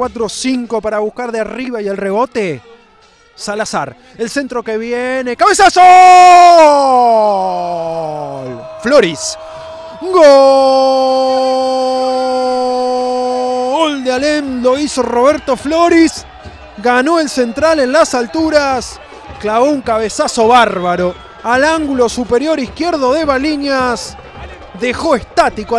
4-5 para buscar de arriba y el rebote. Salazar, el centro que viene, cabezazo. Floris. Gol de Alem, lo hizo Roberto Flores Ganó el central en las alturas. Clavó un cabezazo bárbaro al ángulo superior izquierdo de Baliñas. Dejó estático al